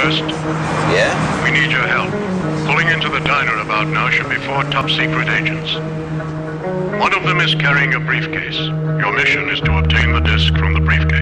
Yeah? we need your help. Pulling into the diner about now should be four top secret agents. One of them is carrying a briefcase. Your mission is to obtain the disc from the briefcase.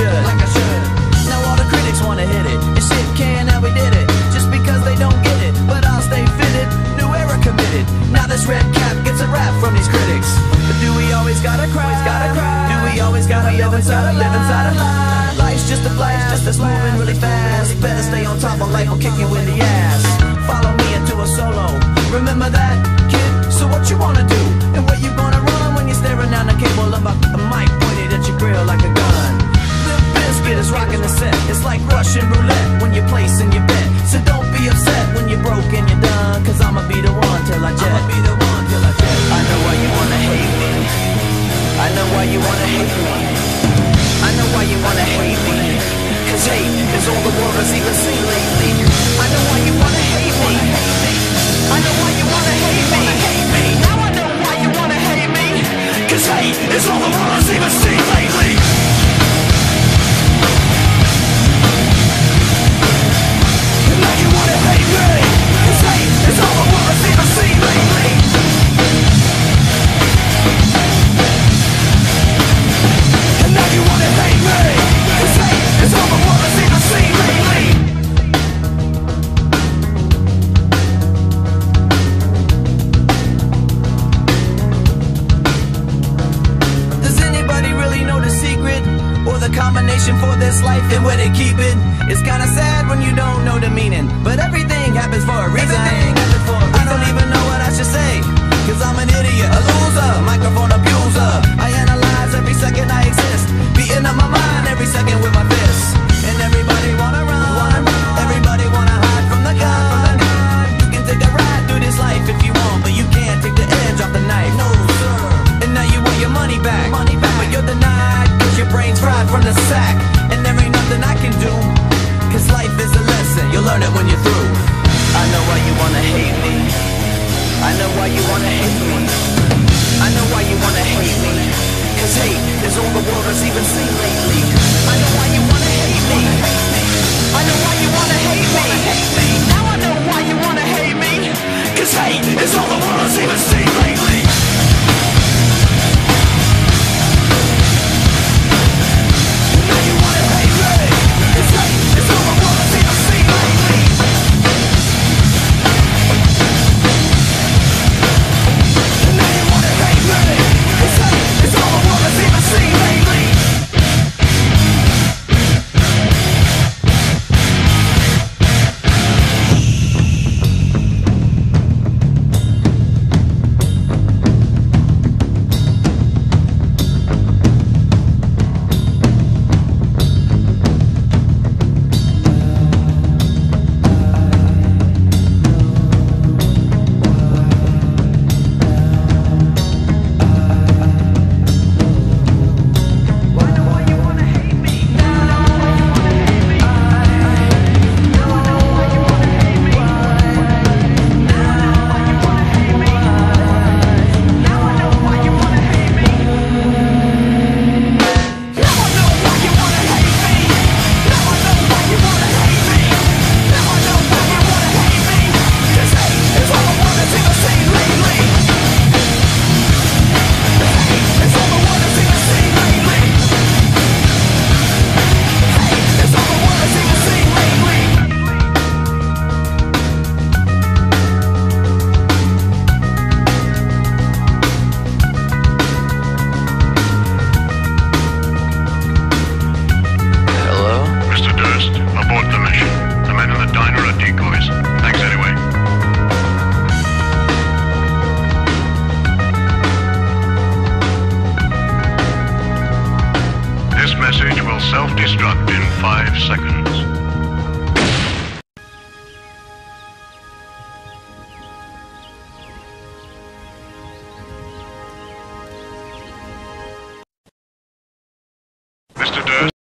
Should. Like I should. Now all the critics wanna hit it. And shit can how we did it. Just because they don't get it. But I'll stay fitted. New era committed. Now this red cap gets a rap from these critics. But do we always gotta cry? Gotta cry. Do we always gotta live inside a live inside a lie? Life's just a blast that's moving really fast. Better stay on top of life will kick you in the ass. Follow me into a solo. Remember that, roulette when you're placing your bet. So don't be upset when you're broke and you're done. Cause I'ma be the one till I jet. I'ma be the one till I jet. I know why you wanna hate me. I know why you wanna hate me. I know why you wanna hate me. Cause hate is all the world has even seen lately. I know why you wanna hate me. Combination for this life and where they keep it? It's kinda sad when you don't know the meaning But everything happens for a reason. I don't even know what I should say Cause I'm an idiot, a loser, microphone abuser This life is a lesson, you'll learn it when you're through. I know why you wanna hate me. I know why you wanna hate me. I know why you wanna hate me. Cause hate is all the world has even seen lately. I know why you wanna hate me. I know why you wanna hate me. Now I know why you wanna hate me. Cause hate is all the world has even seen lately. Self-destruct in five seconds.